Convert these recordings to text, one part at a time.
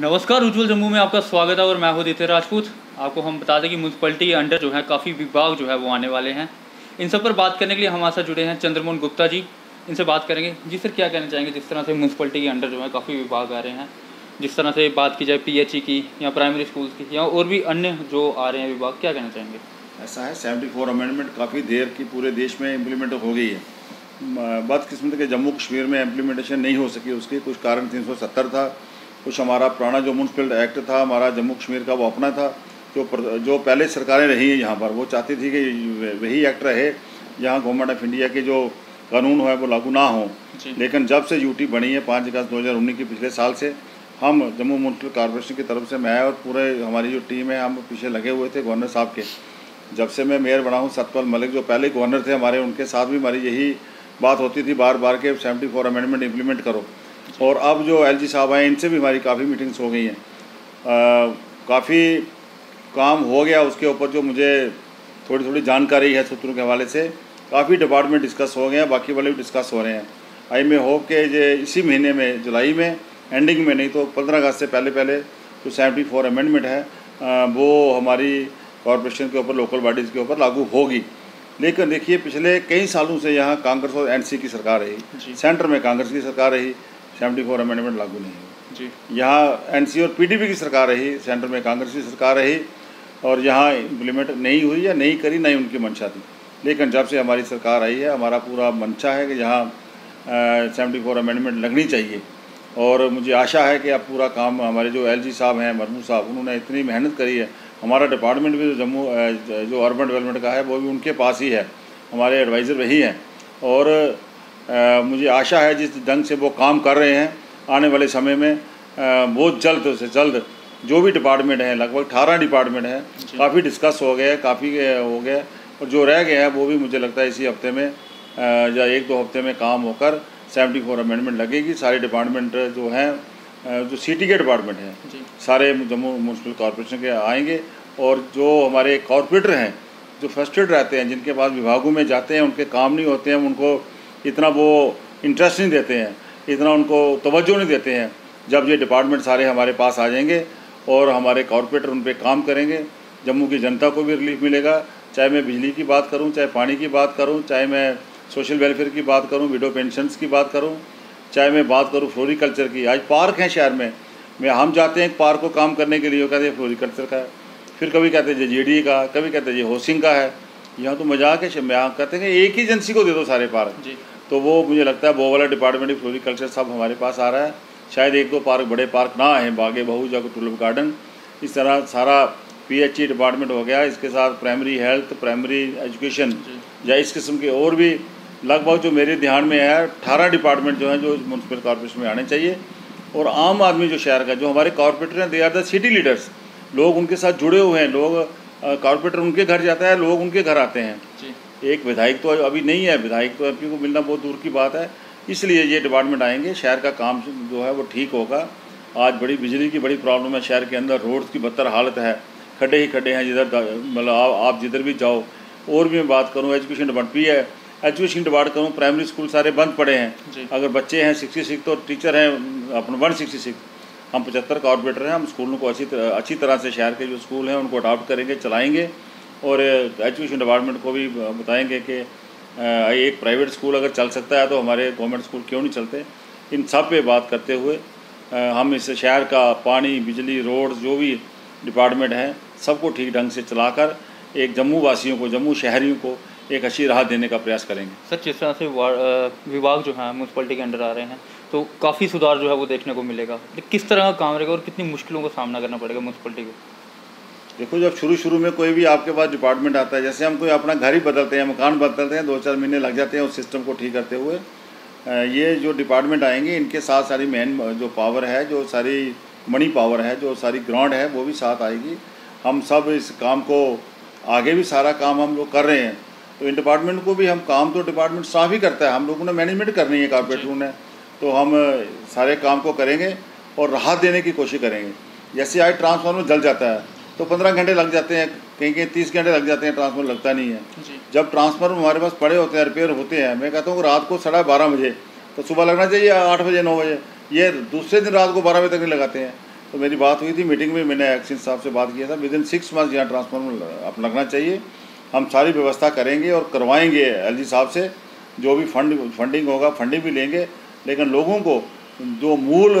नमस्कार, उज्जवल जम्मू में आपका स्वागत है और मैं हूँ दित्य राजपूत। आपको हम बता दें कि म्यूनसिपलिटी के अंडर जो है, काफ़ी विभाग जो है, वो आने वाले हैं। इन सब पर बात करने के लिए हमारे साथ जुड़े हैं चंद्रमोहन गुप्ता जी। इनसे बात करेंगे। जी सर, क्या कहना चाहेंगे? जिस तरह से म्यूनसिपलिटी के अंडर जो है, काफ़ी विभाग आ रहे हैं। जिस तरह से बात की जाए पी की या प्राइमरी स्कूल की या और भी अन्य जो आ रहे हैं विभाग, क्या कहना चाहेंगे? ऐसा है सेवेंटी फोर अमेंडमेंट काफ़ी देर की पूरे देश में इम्प्लीमेंट हो गई है। बदकिस्मत के जम्मू कश्मीर में इम्प्लीमेंटेशन नहीं हो सकी, उसके कुछ कारण 370 था। कुछ हमारा पुराना जो म्यूनसिपल एक्ट था हमारा जम्मू कश्मीर का वो अपना था जो जो पहले सरकारें रही हैं यहाँ पर वो चाहती थी कि वही एक्ट रहे यहाँ गवर्नमेंट ऑफ़ इंडिया के जो कानून है वो लागू ना हो। लेकिन जब से यूटी बनी है पाँच अगस्त दो हज़ार उन्नीस के पिछले साल से हम जम्मू म्यूनसिपल कॉरपोरेशन की तरफ़ से मैं और पूरे हमारी जो टीम है हम पीछे लगे हुए थे गवर्नर साहब के। जब से मैं मेयर बना हूँ सतपाल मलिक जो पहले गवर्नर थे हमारे उनके साथ भी हमारी यही बात होती थी बार बार के सेवेंटी फोर अमेंडमेंट इम्प्लीमेंट करो। और अब जो एलजी साहब हैं इनसे भी हमारी काफ़ी मीटिंग्स हो गई हैं। काफ़ी काम हो गया उसके ऊपर जो मुझे थोड़ी थोड़ी जानकारी है सूत्रों के हवाले से। काफ़ी डिपार्टमेंट डिस्कस हो गए हैं बाकी वाले भी डिस्कस हो रहे हैं। आई मे होप के ये इसी महीने में जुलाई में एंडिंग में नहीं तो पंद्रह अगस्त से पहले पहले जो सेवेंटी फोर अमेंडमेंट है वो हमारी कॉरपोरेशन के ऊपर लोकल बॉडीज़ के ऊपर लागू होगी। लेकिन देखिए पिछले कई सालों से यहाँ कांग्रेस और एनसी की सरकार रही। सेंटर में कांग्रेस की सरकार रही। सेवेंटी फोर अमेंडमेंट लागू नहीं हुई यहाँ एनसी और पीडीपी की सरकार रही सेंटर में कांग्रेस की सरकार रही और यहाँ इम्प्लीमेंट नहीं हुई या नहीं करी नहीं उनकी मंशा थी। लेकिन जब से हमारी सरकार आई है हमारा पूरा मंशा है कि यहाँ सेवेंटी फोर अमेंडमेंट लगनी चाहिए। और मुझे आशा है कि अब पूरा काम हमारे जो एलजी साहब हैं मरमू साहब उन्होंने इतनी मेहनत करी है। हमारा डिपार्टमेंट भी जो जम्मू जो अर्बन डेवलपमेंट का है वो भी उनके पास ही है। हमारे एडवाइज़र वही हैं। और आ, मुझे आशा है जिस ढंग से वो काम कर रहे हैं आने वाले समय में बहुत जल्द से जल्द जो भी डिपार्टमेंट हैं लगभग अठारह डिपार्टमेंट हैं काफ़ी डिस्कस हो गए काफ़ी हो गया और जो रह गए हैं वो भी मुझे लगता है इसी हफ़्ते में या एक दो हफ़्ते में काम होकर सेवेंटी फोर अमेंडमेंट लगेगी। सारे डिपार्टमेंट जो हैं जो सिटी के डिपार्टमेंट हैं सारे जम्मू म्यूनसिपल कॉरपोरेशन के आएँगे और जो हमारे कॉरपोरेटर हैं जो फर्स्टेड रहते हैं जिनके पास विभागों में जाते हैं उनके काम नहीं होते हैं उनको इतना वो इंटरेस्ट नहीं देते हैं, इतना उनको तवज्जो नहीं देते हैं, जब ये डिपार्टमेंट सारे हमारे पास आ जाएँगे और हमारे कॉरपोरेटर उन पर काम करेंगे, जम्मू की जनता को भी रिलीफ मिलेगा, चाहे मैं बिजली की बात करूँ, चाहे पानी की बात करूँ, चाहे मैं सोशल वेलफेयर की बात करूँ विडो पेंशन्स की बात करूँ, चाहे मैं बात करूँ फ्लोरिकल्चर की। आज पार्क हैं शहर में, मैं हम जाते हैं पार्क को काम करने के लिए, वो कहते हैं फ्लोरिकल्चर का है। फिर कभी कहते हैं जे जी का कभी कहते हैं ये होसिंग का है। यहाँ तो मज़ाक है यहाँ कहते हैं एक ही एजेंसी को दे दो सारे पार्क जी। तो वो मुझे लगता है वो वाला डिपार्टमेंट ऑफ़ फ्लोरिकल्चर सब हमारे पास आ रहा है। शायद एक दो पार्क बड़े पार्क ना आए बागे बहू जाकर टूलिप गार्डन इस तरह सारा पीएचई डिपार्टमेंट हो गया इसके साथ प्राइमरी हेल्थ प्राइमरी एजुकेशन या इस किस्म के और भी लगभग जो मेरे ध्यान में है अठारह डिपार्टमेंट जो हैं जो म्यूनसिपल कॉरपोरेशन में आने चाहिए। और आम आदमी जो शहर का जो हमारे कॉरपोरेटर हैं they are the city leaders लोग उनके साथ जुड़े हुए हैं लोग कॉरपोरेटर उनके घर जाता है लोग उनके घर आते हैं। एक विधायक तो अभी नहीं है विधायक तो एम को मिलना बहुत दूर की बात है इसलिए ये डिपार्टमेंट आएँगे शहर का काम जो है वो ठीक होगा। आज बड़ी बिजली की बड़ी प्रॉब्लम है शहर के अंदर रोड्स की बदतर हालत है खड्डे ही खड्डे हैं जिधर मतलब आप, आप जिधर भी जाओ। और भी मैं बात करूँ एजुकेशन डिपार्टमेंट भी है। एजुकेशन डिपार्ट करूँ प्राइमरी स्कूल सारे बंद पड़े हैं। अगर बच्चे हैं सिक्सटी सिक्स तो टीचर हैं अपन वन सिक्सटी सिक्स हम पचहत्तर कॉर्पोरेटर हैं हम स्कूलों को अच्छी तरह अच्छी तरह से शहर के जो स्कूल हैं उनको अडॉप्ट करेंगे चलाएँगे। और एजुकेशन डिपार्टमेंट को भी बताएँगे कि एक प्राइवेट स्कूल अगर चल सकता है तो हमारे गवर्नमेंट स्कूल क्यों नहीं चलते? इन सब पे बात करते हुए हम इस शहर का पानी, बिजली, रोड, जो भी डिपार्टमेंट हैं, सबको ठीक ढंग से चलाकर एक जम्मू वासियों को, जम्मू शहरियों को एक अच्छी राहत देने का प्रयास करेंगे। सर, जिस तरह से विभाग जो है म्यूनसिपलिटी के अंडर आ रहे हैं तो काफ़ी सुधार जो है वो देखने को मिलेगा। किस तरह का काम रहेगा और कितनी मुश्किलों का सामना करना पड़ेगा म्यूनसिपलिटी को? देखो जब शुरू शुरू में कोई भी आपके पास डिपार्टमेंट आता है जैसे हम कोई अपना घर ही बदलते हैं मकान बदलते हैं दो चार महीने लग जाते हैं उस सिस्टम को ठीक करते हुए ये जो डिपार्टमेंट आएँगे इनके साथ सारी मेन जो पावर है जो सारी मनी पावर है जो सारी ग्राउंड है वो भी साथ आएगी। हम सब इस काम को आगे भी सारा काम हम लोग कर रहे हैं। तो इन डिपार्टमेंट को भी हम काम तो डिपार्टमेंट साफ़ ही करता है। हम लोगों ने मैनेजमेंट करनी है कारपोरेटर ने। तो हम सारे काम को करेंगे और राहत देने की कोशिश करेंगे। जैसे आज ट्रांसफार्मर जल जाता है तो पंद्रह घंटे लग जाते हैं कहीं कहीं तीस घंटे लग जाते हैं ट्रांसफार्मर लगता नहीं है। जब ट्रांसफार्मर हमारे पास पड़े होते हैं रिपेयर होते हैं मैं कहता हूँ रात को साढ़े बारह बजे तो सुबह लगना चाहिए आठ बजे नौ बजे ये दूसरे दिन रात को बारह बजे तक नहीं लगाते हैं। तो मेरी बात हुई थी मीटिंग में मैंने एक्शन साहब से बात किया था विद इन सिक्स मंथ यहाँ ट्रांसफार्मर आप लगना चाहिए। हम सारी व्यवस्था करेंगे और करवाएँगे एल साहब से जो भी फंड फंडिंग होगा फंडिंग भी लेंगे लेकिन लोगों को जो मूल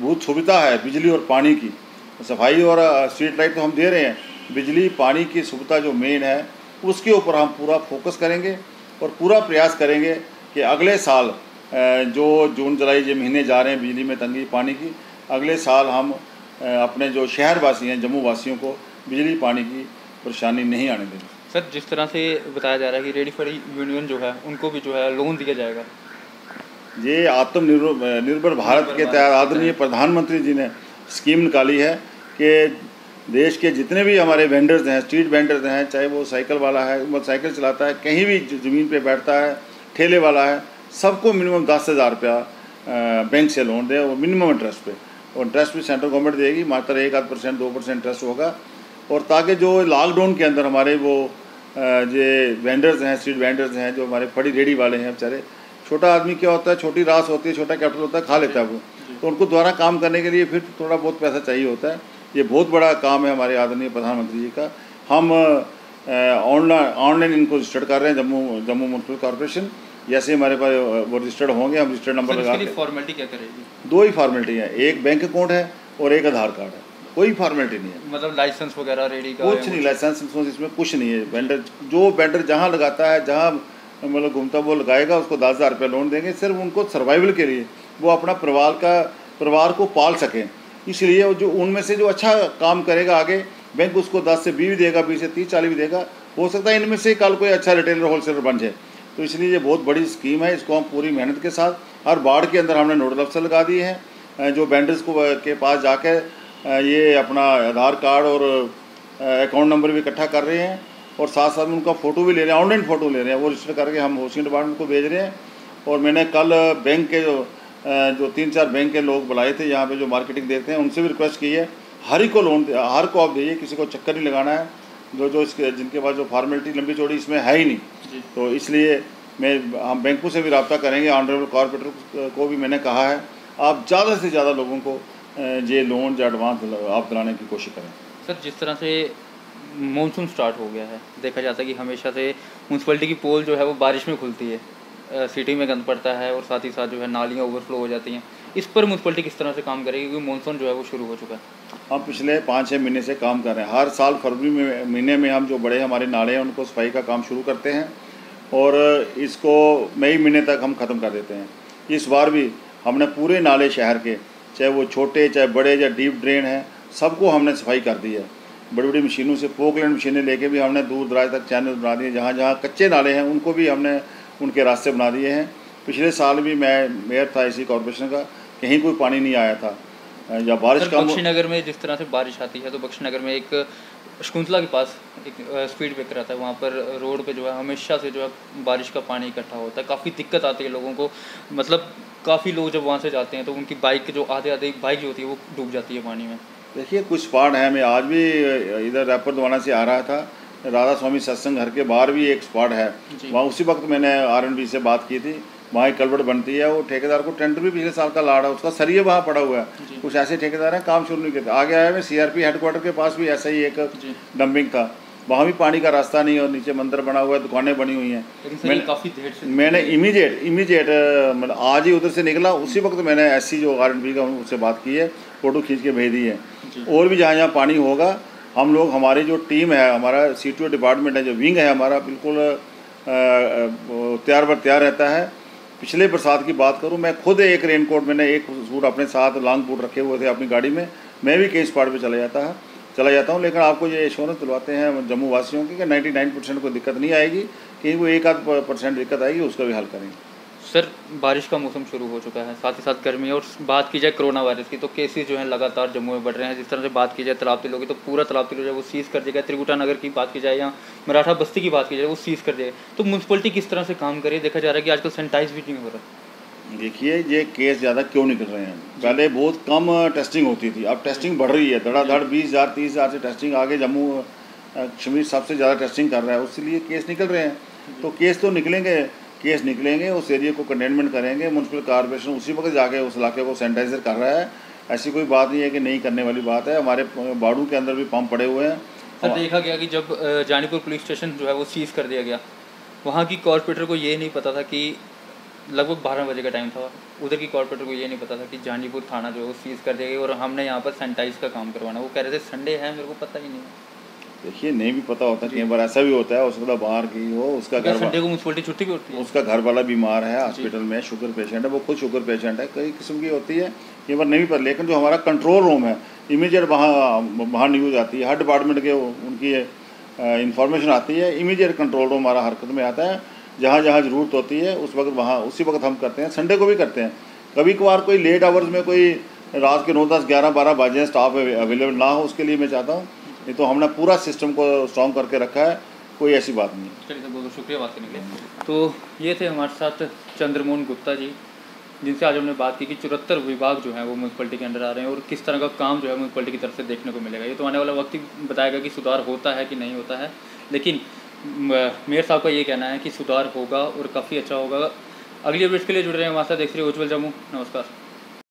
भूत सुविधा है बिजली और पानी की सफ़ाई और स्ट्रीट लाइट तो हम दे रहे हैं। बिजली पानी की सुविधा जो मेन है उसके ऊपर हम पूरा फोकस करेंगे और पूरा प्रयास करेंगे कि अगले साल जो जून जुलाई जो महीने जा रहे हैं बिजली में तंगी पानी की अगले साल हम अपने जो शहरवासी हैं जम्मू वासियों को बिजली पानी की परेशानी नहीं आने देंगे। सर जिस तरह से बताया जा रहा है कि रेडी फॉर यूनियन जो है उनको भी जो है लोन दिया जाएगा। ये आत्मनिर्भर निर्भर भारत के तहत आदरणीय प्रधानमंत्री जी ने स्कीम निकाली है कि देश के जितने भी हमारे वेंडर्स हैं स्ट्रीट वेंडर्स हैं, चाहे वो साइकिल वाला है, वो साइकिल चलाता है, कहीं भी ज़मीन पे बैठता है, ठेले वाला है, सबको मिनिमम दस हज़ार रुपया बैंक से लोन दे और मिनिमम इंटरेस्ट पे। और इंटरेस्ट भी सेंट्रल गवर्नमेंट देगी, मात्र एक आध परसेंट दो परसेंट इंटरेस्ट होगा। और ताकि जो लॉकडाउन के अंदर हमारे वो जो वेंडर्स हैं स्ट्रीट वेंडर्स हैं, जो हमारे फड़ी रेडी वाले हैं बेचारे छोटा आदमी क्या होता है छोटी रास होती है छोटा कैपिटल होता है खा लेता है वो। तो उनको द्वारा काम करने के लिए फिर थोड़ा बहुत पैसा चाहिए होता है। ये बहुत बड़ा काम है हमारे आदरणीय प्रधानमंत्री जी का। हम ऑनलाइन ऑनलाइन इनको रजिस्टर्ड कर रहे हैं जम्मू जम्मू म्यूनसिपल कॉरपोरेशन। जैसे हमारे पास वो रजिस्टर्ड होंगे हम रजिस्टर्ड नंबर लगा फॉर्मेलिटी क्या करेगी? दो ही फॉर्मेलिटी है एक बैंक अकाउंट है और एक आधार कार्ड है। कोई फॉर्मेलिटी नहीं है। मतलब लाइसेंस वगैरह रेडी कुछ नहीं लाइसेंस इसमें कुछ नहीं है। वेंडर जो वेंडर जहाँ लगाता है जहाँ मतलब घूमता, वो लगाएगा, उसको दस हज़ार रुपये लोन देंगे, सिर्फ़ उनको सर्वाइवल के लिए, वो अपना परिवार का, परिवार को पाल सकें। इसलिए जो उनमें से जो अच्छा काम करेगा आगे बैंक उसको दस से बीस देगा, बीस से तीस, चालीस भी देगा, हो सकता है इनमें से कल कोई अच्छा रिटेलर होलसेलर बन जाए। तो इसलिए ये बहुत बड़ी स्कीम है, इसको हम पूरी मेहनत के साथ, हर बाढ़ के अंदर हमने नोडल अफसर लगा दिए हैं। जो वेंडर्स को के पास जाकर ये अपना आधार कार्ड और अकाउंट नंबर भी इकट्ठा कर रहे हैं। और साथ साथ में उनका फ़ोटो भी ले रहे हैं ऑनलाइन फ़ोटो ले रहे हैं। वो रजिस्टर करके हम हाउसिंग डिपार्टमेंट को भेज रहे हैं। और मैंने कल बैंक के जो जो तीन चार बैंक के लोग बुलाए थे यहाँ पे जो मार्केटिंग देखते हैं उनसे भी रिक्वेस्ट की है। हर ही को लोन हर को आप दीजिए किसी को चक्कर नहीं लगाना है। जो जो इसके जिनके पास जो फॉर्मेलिटी लंबी चौड़ी इसमें है ही नहीं। तो इसलिए मैं हम बैंकों से भी रबता करेंगे ऑनरेबल कॉरपोरेटर को भी मैंने कहा है। आप ज़्यादा से ज़्यादा लोगों को ये लोन या एडवांस आप दिलाने की कोशिश करें। सर जिस तरह से मानसून स्टार्ट हो गया है। देखा जाता है कि हमेशा से म्यूनसिपलिटी की पोल जो है वो बारिश में खुलती है। सिटी में गंद पड़ता है और साथ ही साथ जो है नालियाँ ओवरफ्लो हो जाती हैं। इस पर म्यूनसिपलिटी किस तरह से काम करेगी? क्योंकि मानसून जो है वो शुरू हो चुका है। हम पिछले पाँच छः महीने से काम कर रहे हैं। हर साल फरवरी में, महीने में हम जो बड़े हमारे नाले हैं, उनको सफ़ाई का काम शुरू करते हैं और इसको मई महीने तक हम ख़त्म कर देते हैं। इस बार भी हमने पूरे नाले शहर के, चाहे वो छोटे, चाहे बड़े या डीप ड्रेन है, सबको हमने सफ़ाई कर दी है। बड़ी बड़ी मशीनों से पोकलैंड मशीनें लेके भी हमने दूर दराज तक चैनल बना दिए जहाँ जहाँ कच्चे नाले हैं उनको भी हमने उनके रास्ते बना दिए हैं। पिछले साल भी मैं मेयर था इसी कॉरपोरेशन का कहीं कोई पानी नहीं आया था या बारिश का बख्शी में जिस तरह से बारिश आती है तो बख्शी नगर में एक शकुंतला के पास एक स्पीड ब्रेकर आता है वहाँ पर रोड पे जो है हमेशा से जो है बारिश का पानी इकट्ठा होता है। काफ़ी दिक्कत आती है लोगों को मतलब काफ़ी लोग जब वहाँ से जाते हैं तो उनकी बाइक जो आधे आधे बाइक जो होती है वो डूब जाती है पानी में। देखिए कुछ पार्ट है मैं आज भी इधर रायपुर द्वारा से आ रहा था। राधा स्वामी सत्संग घर के बाहर भी एक स्पॉट है। वहाँ उसी वक्त मैंने आर से बात की थी। वहाँ एक कलवट बनती है वो ठेकेदार को टेंडर भी पिछले साल का लाड़ा उसका सरिये वहाँ पड़ा हुआ है। कुछ ऐसे ठेकेदार हैं काम शुरू नहीं करते। आगे आया मैं सीआरपी हेडक्वार्टर के पास भी ऐसा ही एक डंपिंग था। वहाँ भी पानी का रास्ता नहीं है और नीचे मंदिर बना हुआ है दुकानें बनी हुई हैं। मैंने काफ़ी देर से मैंने इमीडिएट इमीडिएट मतलब आज ही उधर से निकला उसी वक्त मैंने ऐसी जो आर का उससे बात की है फ़ोटो खींच के भेज दी है। और भी जहाँ जहाँ पानी होगा हम लोग हमारी जो टीम है हमारा सी डिपार्टमेंट है जो विंग है हमारा बिल्कुल तैयार बर तैयार रहता है। पिछले बरसात की बात करूँ मैं खुद एक रेनकोट मैंने एक सूट अपने साथ लॉन्ग बूट रखे हुए थे अपनी गाड़ी में मैं भी कई स्पॉट पे चला जाता है। चला जाता हूँ, लेकिन आपको ये एश्योरेंस दिलवाते हैं जम्मू वासियों की कि 99 परसेंट कोई दिक्कत नहीं आएगी कहीं वो एक आध परसेंट दिक्कत आएगी, उसका भी हल करेंगे सर, बारिश का मौसम शुरू हो चुका है, साथ ही साथ गर्मी, और बात की जाए कोरोना वायरस की तो केसेस जो है लगातार जम्मू में बढ़ रहे हैं। जिस तरह से बात की जाए तालाब तिलो की तो पूरा तालाब तिलो जो है, वो सीज़ कर दिया त्रिकुटा नगर की बात की जाए, या मराठा बस्ती की बात की जाए, वो सीज़ कर दिया तो म्यूनसिपलिटी किस तरह से काम करे देखा जा रहा है कि आजकल सैनिटाइज भी नहीं हो रहा। देखिए ये केस ज़्यादा क्यों निकल रहे हैं? पहले बहुत कम टेस्टिंग होती थी। अब टेस्टिंग बढ़ रही है। धड़ाधड़ बीस हज़ार तीस हज़ार से टेस्टिंग आगे जम्मू कश्मीर सबसे ज़्यादा टेस्टिंग कर रहा है। उसके केस निकल रहे हैं। तो केस तो निकलेंगे केस निकलेंगे उस एरिया को कंटेनमेंट करेंगे। म्यूनसिपल कॉरपोरेशन उसी वक्त जाके उस इलाके को सैनिटाइजर कर रहा है। ऐसी कोई बात नहीं है कि नहीं करने वाली बात है। हमारे बाड़ू के अंदर भी पंप पड़े हुए हैं। सर देखा गया कि जब जानीपुर पुलिस स्टेशन जो है वो सीज़ कर दिया गया वहाँ की कॉरपोरेटर को ये नहीं पता था कि लगभग बारह बजे का टाइम था। उधर की कॉरपोरेटर को ये नहीं पता था कि जानीपुर थाना जो है वो सीज़ कर देगी और हमने यहाँ पर सैनिटाइज का काम करवाना। वो कह रहे थे संडे है मेरे को पता ही नहीं देखिए नहीं भी पता होता कई बार ऐसा भी होता है उसका बाहर की हो उसका घर संडे को म्यूनसिपलिटी छुट्टी भी होती है। उसका घर वाला बीमार है हॉस्पिटल में शुगर पेशेंट है वो खुद शुगर पेशेंट है कई किस्म की होती है। कई बार नहीं भी पता लेकिन जो हमारा कंट्रोल रूम है इमीजिएट वहाँ वहाँ न्यूज़ आती है हर डिपार्टमेंट के उनकी इन्फॉर्मेशन आती है इमीजिएट कंट्रोल रूम हमारा हरकत में आता है। जहाँ जहाँ ज़रूरत होती है, उस वक्त वहाँ, उसी वक्त हम करते हैं संडे को भी करते हैं। कभी कभार कोई लेट आवर्स में कोई रात के नौ दस, ग्यारह, बारह बजे स्टाफ अवेलेबल ना हो, उसके लिए मैं चाहता हूँ। नहीं तो हमने पूरा सिस्टम को स्ट्रॉन्ग करके रखा है, कोई ऐसी बात नहीं। चलिए बहुत बहुत शुक्रिया, बात करने के लिए। तो ये थे हमारे साथ चंद्रमोहन गुप्ता जी, जिनसे आज हमने बात की कि चौहत्तर विभाग जो है वो म्यूनसिपलिटी के अंडर आ रहे हैं और किस तरह का काम जो है म्यूनसिपलिटी की तरफ़ से देखने को मिलेगा। ये तो आने वाला वक्त ही बताएगा कि सुधार होता है कि नहीं होता है। लेकिन मेयर साहब का ये कहना है कि सुधार होगा और काफ़ी अच्छा होगा। अगली अपडेट्स के लिए जुड़ रहे। हैं हमारे साथ देख रहे उज्ज्वल जम्मू। नमस्कार।